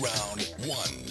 Round one.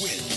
win.